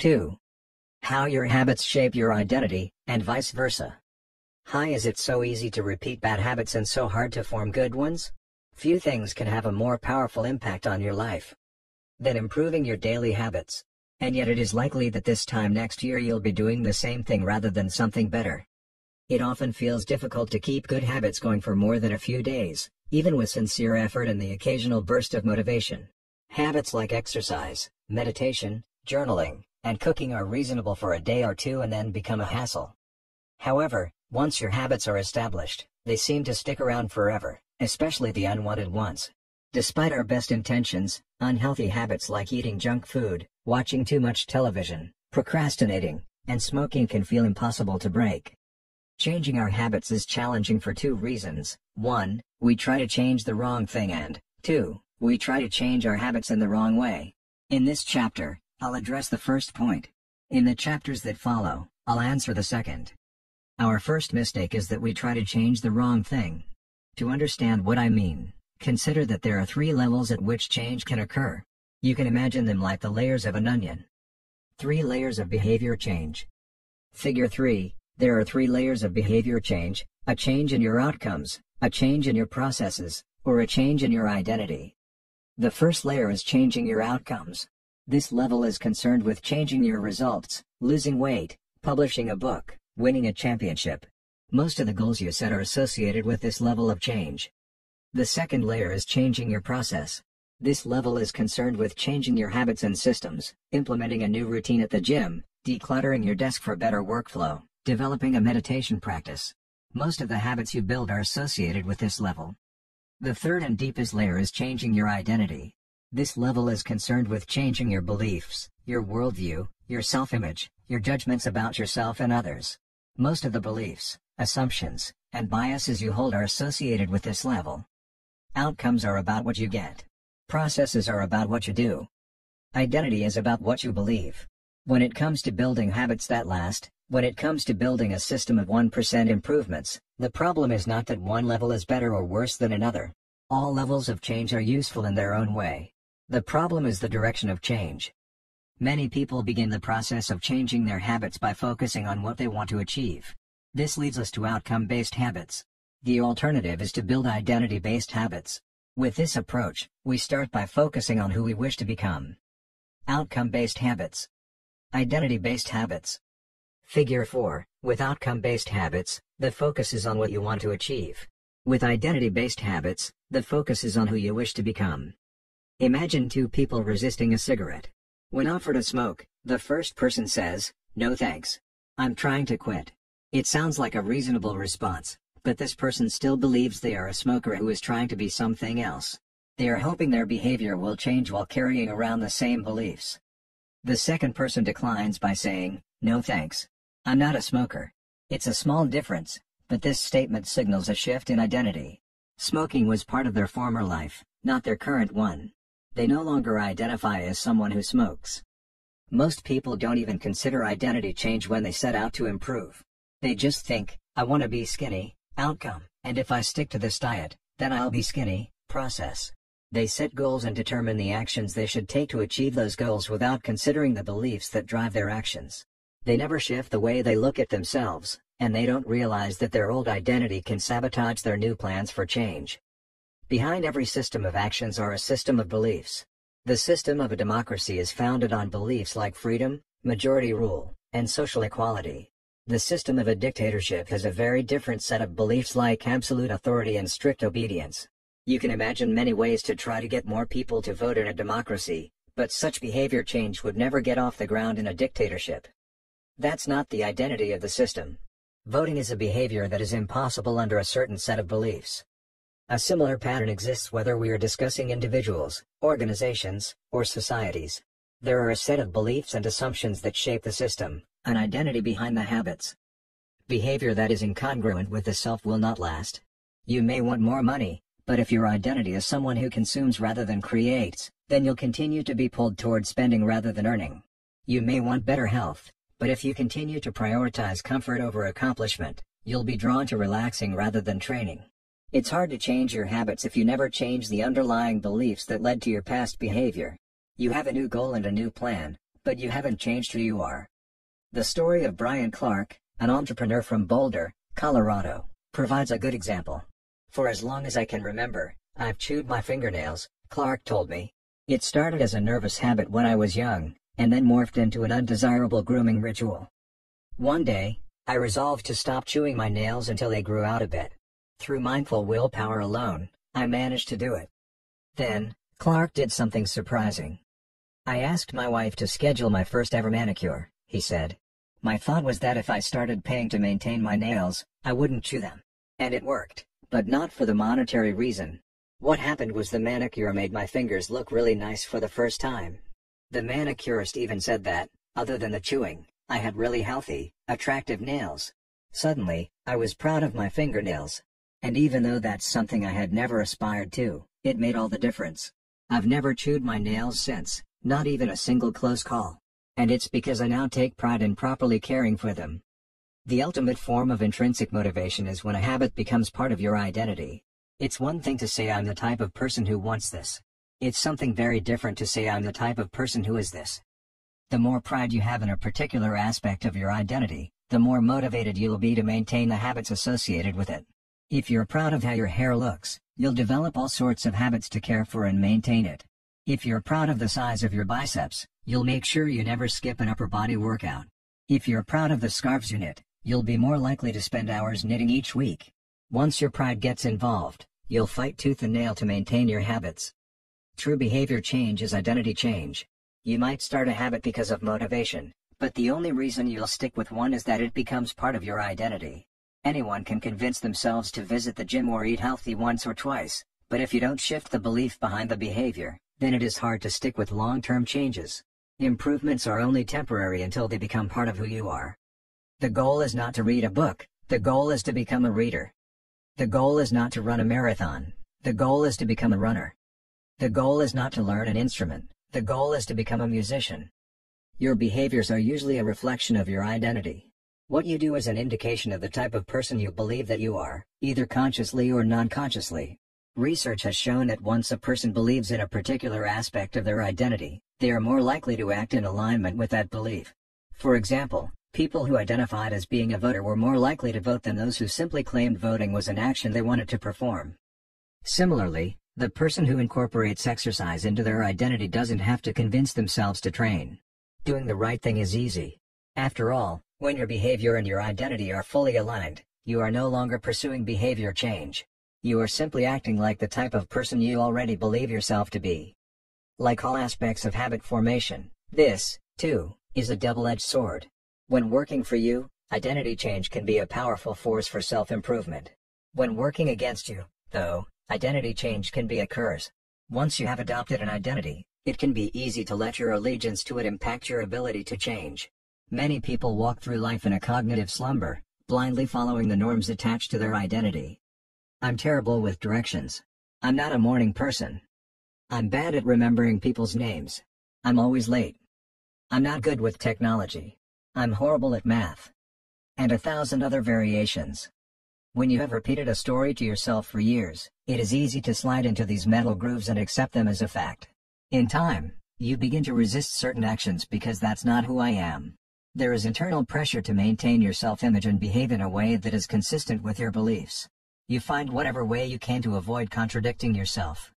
2. How your habits shape your identity, and vice versa. Hi, is it so easy to repeat bad habits and so hard to form good ones? Few things can have a more powerful impact on your life than improving your daily habits. And yet it is likely that this time next year you'll be doing the same thing rather than something better. It often feels difficult to keep good habits going for more than a few days, even with sincere effort and the occasional burst of motivation. Habits like exercise, meditation, journaling, and cooking are reasonable for a day or two and then become a hassle. However, once your habits are established, they seem to stick around forever, especially the unwanted ones. Despite our best intentions, unhealthy habits like eating junk food, watching too much television, procrastinating, and smoking can feel impossible to break. Changing our habits is challenging for two reasons. 1. We try to change the wrong thing and, 2. We try to change our habits in the wrong way. In this chapter, I'll address the first point. In the chapters that follow, I'll answer the second. Our first mistake is that we try to change the wrong thing. To understand what I mean, consider that there are three levels at which change can occur. You can imagine them like the layers of an onion. Three layers of behavior change. Figure 3 There are three layers of behavior change a change in your outcomes, a change in your processes, or a change in your identity. The first layer is changing your outcomes. This level is concerned with changing your results, losing weight, publishing a book, winning a championship. Most of the goals you set are associated with this level of change. The second layer is changing your process. This level is concerned with changing your habits and systems, implementing a new routine at the gym, decluttering your desk for better workflow, developing a meditation practice. Most of the habits you build are associated with this level. The third and deepest layer is changing your identity. This level is concerned with changing your beliefs, your worldview, your self-image, your judgments about yourself and others. Most of the beliefs, assumptions, and biases you hold are associated with this level. Outcomes are about what you get. Processes are about what you do. Identity is about what you believe. When it comes to building habits that last, when it comes to building a system of 1% improvements, the problem is not that one level is better or worse than another. All levels of change are useful in their own way. The problem is the direction of change. Many people begin the process of changing their habits by focusing on what they want to achieve. This leads us to outcome-based habits. The alternative is to build identity-based habits. With this approach, we start by focusing on who we wish to become. Outcome-based habits. Identity-based habits. Figure 4. With outcome-based habits, the focus is on what you want to achieve. With identity-based habits, the focus is on who you wish to become. Imagine two people resisting a cigarette. When offered a smoke, the first person says, No thanks. I'm trying to quit. It sounds like a reasonable response, but this person still believes they are a smoker who is trying to be something else. They are hoping their behavior will change while carrying around the same beliefs. The second person declines by saying, No thanks. I'm not a smoker. It's a small difference, but this statement signals a shift in identity. Smoking was part of their former life, not their current one. They no longer identify as someone who smokes. Most people don't even consider identity change when they set out to improve. They just think, I want to be skinny, Outcome, and if I stick to this diet, then I'll be skinny, process. They set goals and determine the actions they should take to achieve those goals without considering the beliefs that drive their actions. They never shift the way they look at themselves, and they don't realize that their old identity can sabotage their new plans for change. Behind every system of actions are a system of beliefs. The system of a democracy is founded on beliefs like freedom, majority rule, and social equality. The system of a dictatorship has a very different set of beliefs like absolute authority and strict obedience. You can imagine many ways to try to get more people to vote in a democracy, but such behavior change would never get off the ground in a dictatorship. That's not the identity of the system. Voting is a behavior that is impossible under a certain set of beliefs. A similar pattern exists whether we are discussing individuals, organizations, or societies. There are a set of beliefs and assumptions that shape the system, an identity behind the habits. Behavior that is incongruent with the self will not last. You may want more money, but if your identity is someone who consumes rather than creates, then you'll continue to be pulled toward spending rather than earning. You may want better health, but if you continue to prioritize comfort over accomplishment, you'll be drawn to relaxing rather than training. It's hard to change your habits if you never change the underlying beliefs that led to your past behavior. You have a new goal and a new plan, but you haven't changed who you are. The story of Brian Clark, an entrepreneur from Boulder, Colorado, provides a good example. For as long as I can remember, I've chewed my fingernails, Clark told me. It started as a nervous habit when I was young, and then morphed into an undesirable grooming ritual. One day, I resolved to stop chewing my nails until they grew out a bit. Through mindful willpower alone, I managed to do it. Then, Clark did something surprising. I asked my wife to schedule my first ever manicure, he said. My thought was that if I started paying to maintain my nails, I wouldn't chew them. And it worked, but not for the monetary reason. What happened was the manicure made my fingers look really nice for the first time. The manicurist even said that, other than the chewing, I had really healthy, attractive nails. Suddenly, I was proud of my fingernails. And even though that's something I had never aspired to, it made all the difference. I've never chewed my nails since, not even a single close call. And it's because I now take pride in properly caring for them. The ultimate form of intrinsic motivation is when a habit becomes part of your identity. It's one thing to say I'm the type of person who wants this. It's something very different to say I'm the type of person who is this. The more pride you have in a particular aspect of your identity, the more motivated you'll be to maintain the habits associated with it. If you're proud of how your hair looks, you'll develop all sorts of habits to care for and maintain it. If you're proud of the size of your biceps, you'll make sure you never skip an upper body workout. If you're proud of the scarves you knit, you'll be more likely to spend hours knitting each week. Once your pride gets involved, you'll fight tooth and nail to maintain your habits. True behavior change is identity change. You might start a habit because of motivation, but the only reason you'll stick with one is that it becomes part of your identity. Anyone can convince themselves to visit the gym or eat healthy once or twice, but if you don't shift the belief behind the behavior, then it is hard to stick with long-term changes. Improvements are only temporary until they become part of who you are. The goal is not to read a book, the goal is to become a reader. The goal is not to run a marathon, the goal is to become a runner. The goal is not to learn an instrument, the goal is to become a musician. Your behaviors are usually a reflection of your identity. What you do is an indication of the type of person you believe that you are, either consciously or non-consciously. Research has shown that once a person believes in a particular aspect of their identity, they are more likely to act in alignment with that belief. For example, people who identified as being a voter were more likely to vote than those who simply claimed voting was an action they wanted to perform. Similarly, the person who incorporates exercise into their identity doesn't have to convince themselves to train. Doing the right thing is easy. After all, when your behavior and your identity are fully aligned, you are no longer pursuing behavior change. You are simply acting like the type of person you already believe yourself to be. Like all aspects of habit formation, this, too, is a double-edged sword. When working for you, identity change can be a powerful force for self-improvement. When working against you, though, Identity change can be a curse. Once you have adopted an identity, it can be easy to let your allegiance to it impact your ability to change. Many people walk through life in a cognitive slumber, blindly following the norms attached to their identity. I'm terrible with directions. I'm not a morning person. I'm bad at remembering people's names. I'm always late. I'm not good with technology. I'm horrible at math. And a thousand other variations. When you have repeated a story to yourself for years, it is easy to slide into these mental grooves and accept them as a fact. In time, you begin to resist certain actions because that's not who I am. There is internal pressure to maintain your self-image and behave in a way that is consistent with your beliefs. You find whatever way you can to avoid contradicting yourself.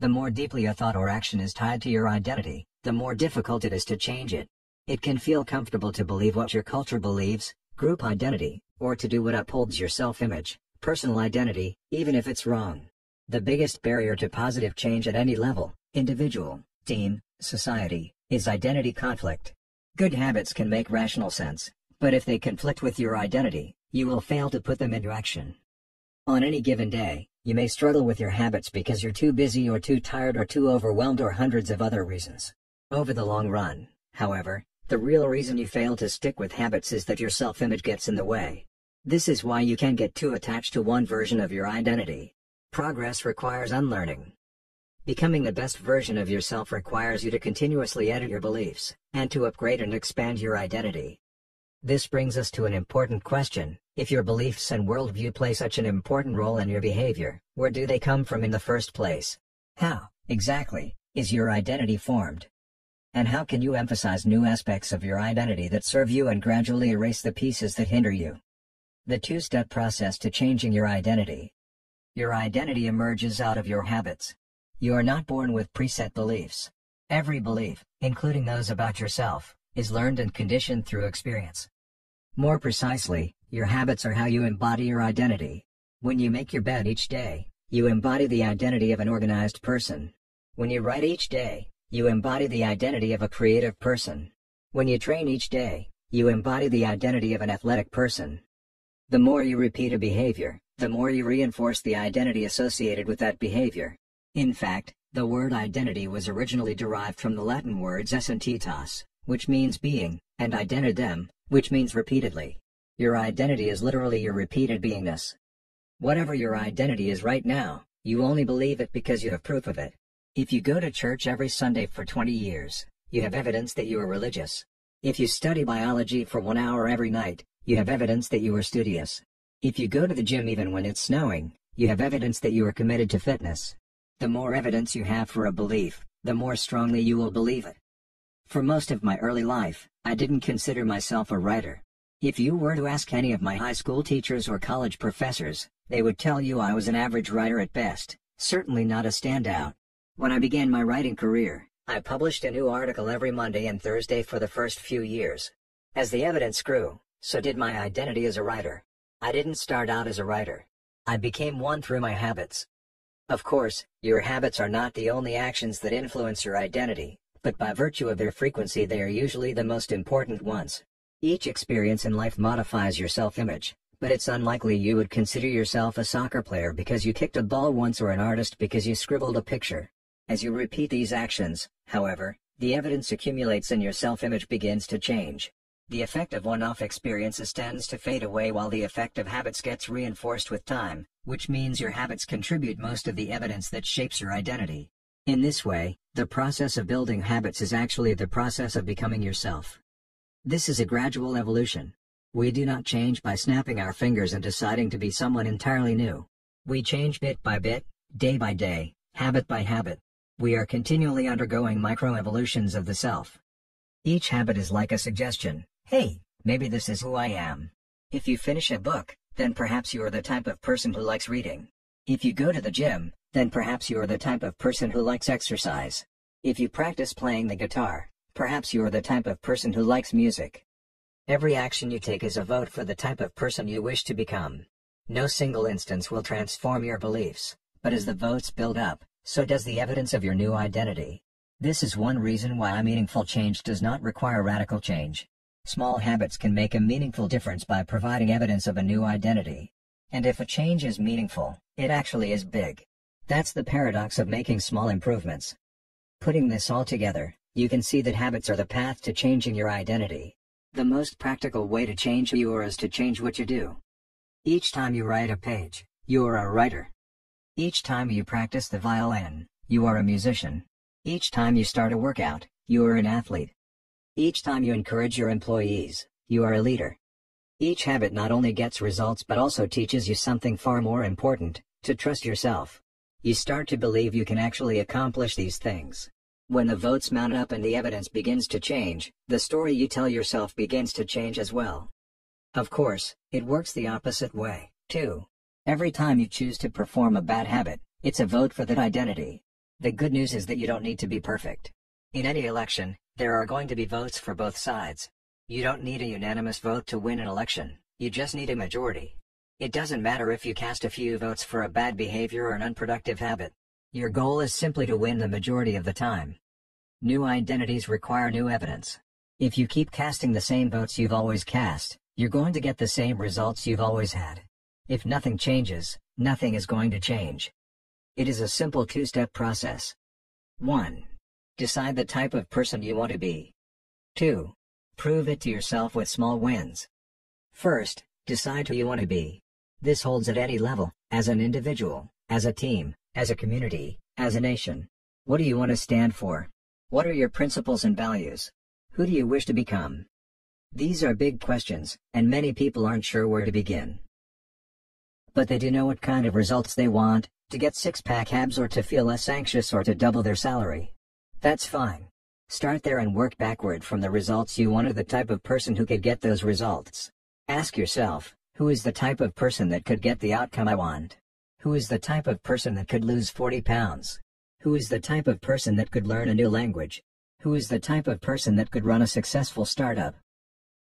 The more deeply a thought or action is tied to your identity, the more difficult it is to change it. It can feel comfortable to believe what your culture believes, group identity, or to do what upholds your self-image, personal identity, even if it's wrong. The biggest barrier to positive change at any level, individual, team, society, is identity conflict. Good habits can make rational sense, but if they conflict with your identity, you will fail to put them into action. On any given day, you may struggle with your habits because you're too busy or too tired or too overwhelmed or hundreds of other reasons. Over the long run, however, the real reason you fail to stick with habits is that your self-image gets in the way. This is why you can get too attached to one version of your identity. Progress requires unlearning. Becoming the best version of yourself requires you to continuously edit your beliefs, and to upgrade and expand your identity. This brings us to an important question. If your beliefs and worldview play such an important role in your behavior, where do they come from in the first place? How, exactly, is your identity formed? And how can you emphasize new aspects of your identity that serve you and gradually erase the pieces that hinder you? The two-step process to changing your identity. Your identity emerges out of your habits. You are not born with preset beliefs. Every belief, including those about yourself, is learned and conditioned through experience. More precisely, your habits are how you embody your identity. When you make your bed each day, you embody the identity of an organized person. When you write each day, you embody the identity of a creative person. When you train each day, you embody the identity of an athletic person. The more you repeat a behavior, the more you reinforce the identity associated with that behavior. In fact, the word identity was originally derived from the Latin words essentitas, which means being, and identidem, which means repeatedly. Your identity is literally your repeated beingness. Whatever your identity is right now, you only believe it because you have proof of it. If you go to church every Sunday for 20 years, you have evidence that you are religious. If you study biology for one hour every night, you have evidence that you are studious. If you go to the gym even when it's snowing, you have evidence that you are committed to fitness. The more evidence you have for a belief, the more strongly you will believe it. For most of my early life, I didn't consider myself a writer. If you were to ask any of my high school teachers or college professors, they would tell you I was an average writer at best, certainly not a standout. When I began my writing career, I published a new article every Monday and Thursday for the first few years. As the evidence grew, so did my identity as a writer. I didn't start out as a writer. I became one through my habits. Of course, your habits are not the only actions that influence your identity, but by virtue of their frequency they are usually the most important ones. Each experience in life modifies your self-image, but it's unlikely you would consider yourself a soccer player because you kicked a ball once or an artist because you scribbled a picture. As you repeat these actions, however, the evidence accumulates and your self-image begins to change. The effect of one-off experiences tends to fade away while the effect of habits gets reinforced with time, which means your habits contribute most of the evidence that shapes your identity. In this way, the process of building habits is actually the process of becoming yourself. This is a gradual evolution. We do not change by snapping our fingers and deciding to be someone entirely new. We change bit by bit, day by day, habit by habit. We are continually undergoing microevolutions of the self. Each habit is like a suggestion. Hey, maybe this is who I am. If you finish a book, then perhaps you are the type of person who likes reading. If you go to the gym, then perhaps you are the type of person who likes exercise. If you practice playing the guitar, perhaps you are the type of person who likes music. Every action you take is a vote for the type of person you wish to become. No single instance will transform your beliefs, but as the votes build up, so does the evidence of your new identity. This is one reason why meaningful change does not require radical change. Small habits can make a meaningful difference by providing evidence of a new identity. And if a change is meaningful, it actually is big. That's the paradox of making small improvements. Putting this all together, you can see that habits are the path to changing your identity. The most practical way to change who you are is to change what you do. Each time you write a page, you are a writer. Each time you practice the violin, you are a musician. Each time you start a workout, you are an athlete. Each time you encourage your employees, you are a leader. Each habit not only gets results but also teaches you something far more important, to trust yourself. You start to believe you can actually accomplish these things. When the votes mount up and the evidence begins to change, the story you tell yourself begins to change as well. Of course, it works the opposite way, too. Every time you choose to perform a bad habit, it's a vote for that identity. The good news is that you don't need to be perfect. In any election, there are going to be votes for both sides. You don't need a unanimous vote to win an election, you just need a majority. It doesn't matter if you cast a few votes for a bad behavior or an unproductive habit. Your goal is simply to win the majority of the time. New identities require new evidence. If you keep casting the same votes you've always cast, you're going to get the same results you've always had. If nothing changes, nothing is going to change. It is a simple two-step process. 1. Decide the type of person you want to be. 2. Prove it to yourself with small wins. First, decide who you want to be. This holds at any level, as an individual, as a team, as a community, as a nation. What do you want to stand for? What are your principles and values? Who do you wish to become? These are big questions, and many people aren't sure where to begin but they do know what kind of results they want, to get six-pack abs or to feel less anxious or to double their salary. That's fine. Start there and work backward from the results you want to the type of person who could get those results. Ask yourself, who is the type of person that could get the outcome I want? Who is the type of person that could lose 40 pounds? Who is the type of person that could learn a new language? Who is the type of person that could run a successful startup?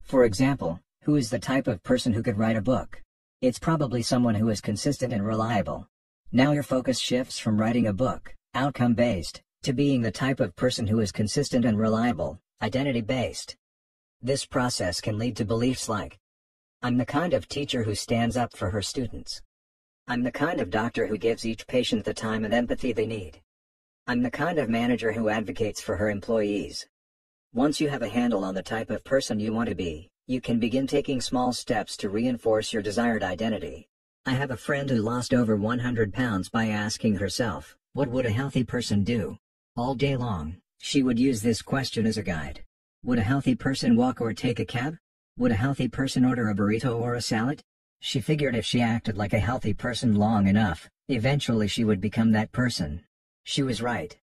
For example, who is the type of person who could write a book? It's probably someone who is consistent and reliable. Now your focus shifts from writing a book, outcome based, to being the type of person who is consistent and reliable, identity based. This process can lead to beliefs like I'm the kind of teacher who stands up for her students. I'm the kind of doctor who gives each patient the time and empathy they need. I'm the kind of manager who advocates for her employees. Once you have a handle on the type of person you want to be, you can begin taking small steps to reinforce your desired identity. I have a friend who lost over 100 pounds by asking herself, what would a healthy person do? All day long, she would use this question as a guide. Would a healthy person walk or take a cab? Would a healthy person order a burrito or a salad? She figured if she acted like a healthy person long enough, eventually she would become that person. She was right.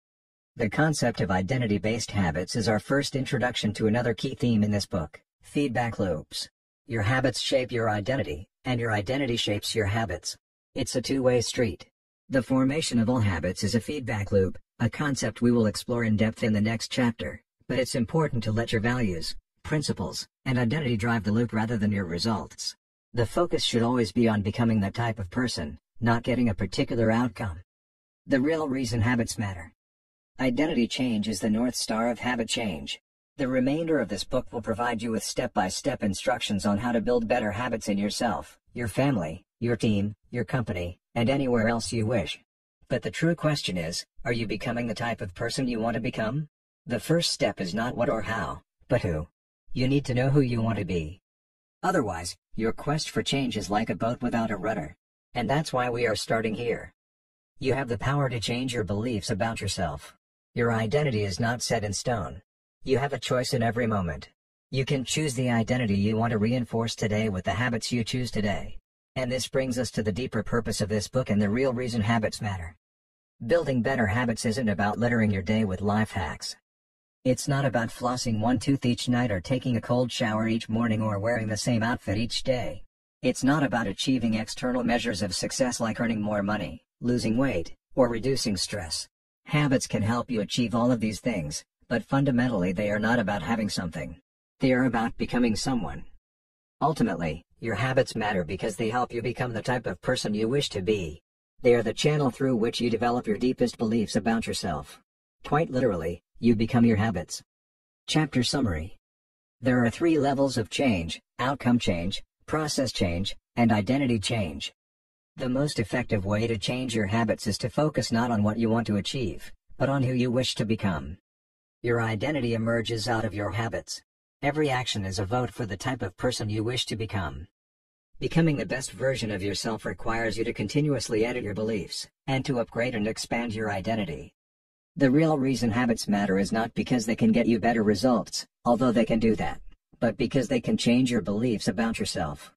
The concept of identity-based habits is our first introduction to another key theme in this book, feedback loops. Your habits shape your identity, and your identity shapes your habits. It's a two-way street. The formation of all habits is a feedback loop, a concept we will explore in depth in the next chapter, but it's important to let your values, principles, and identity drive the loop rather than your results. The focus should always be on becoming that type of person, not getting a particular outcome. The real reason habits matter. Identity change is the North Star of habit change. The remainder of this book will provide you with step-by-step instructions on how to build better habits in yourself, your family, your team, your company, and anywhere else you wish. But the true question is, are you becoming the type of person you want to become? The first step is not what or how, but who. You need to know who you want to be. Otherwise, your quest for change is like a boat without a rudder. And that's why we are starting here. You have the power to change your beliefs about yourself. Your identity is not set in stone. You have a choice in every moment. You can choose the identity you want to reinforce today with the habits you choose today. And this brings us to the deeper purpose of this book and the real reason habits matter. Building better habits isn't about littering your day with life hacks. It's not about flossing one tooth each night or taking a cold shower each morning or wearing the same outfit each day. It's not about achieving external measures of success like earning more money, losing weight, or reducing stress. Habits can help you achieve all of these things, but fundamentally they are not about having something. They are about becoming someone. Ultimately, your habits matter because they help you become the type of person you wish to be. They are the channel through which you develop your deepest beliefs about yourself. Quite literally, you become your habits. Chapter Summary There are three levels of change outcome change, process change, and identity change. The most effective way to change your habits is to focus not on what you want to achieve, but on who you wish to become. Your identity emerges out of your habits. Every action is a vote for the type of person you wish to become. Becoming the best version of yourself requires you to continuously edit your beliefs, and to upgrade and expand your identity. The real reason habits matter is not because they can get you better results, although they can do that, but because they can change your beliefs about yourself.